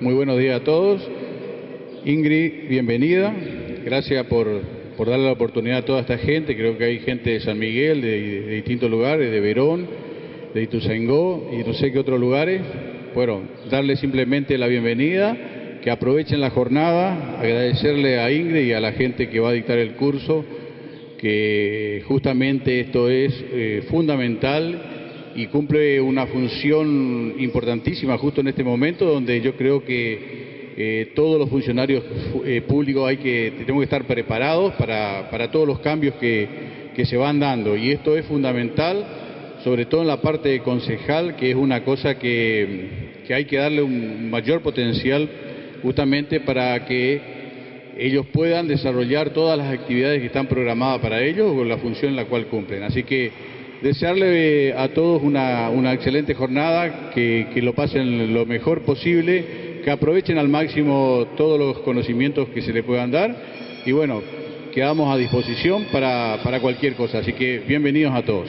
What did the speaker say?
Muy buenos días a todos. Ingrid, bienvenida. Gracias por, darle la oportunidad a toda esta gente. Creo que hay gente de San Miguel, de, de distintos lugares, de Verón, de Ituzaingó y no sé qué otros lugares. Bueno, darle simplemente la bienvenida, que aprovechen la jornada, agradecerle a Ingrid y a la gente que va a dictar el curso, que justamente esto es eh, fundamental y cumple una función importantísima justo en este momento donde yo creo que eh, todos los funcionarios eh, públicos hay que tenemos que estar preparados para, para todos los cambios que, que, se van dando y esto es fundamental sobre todo en la parte de concejal que es una cosa que, que hay que darle un mayor potencial justamente para que ellos puedan desarrollar todas las actividades que están programadas para ellos o la función en la cual cumplen. Así que desearle a todos una, excelente jornada, que, lo pasen lo mejor posible, que aprovechen al máximo todos los conocimientos que se les puedan dar y bueno, quedamos a disposición para cualquier cosa. Así que bienvenidos a todos.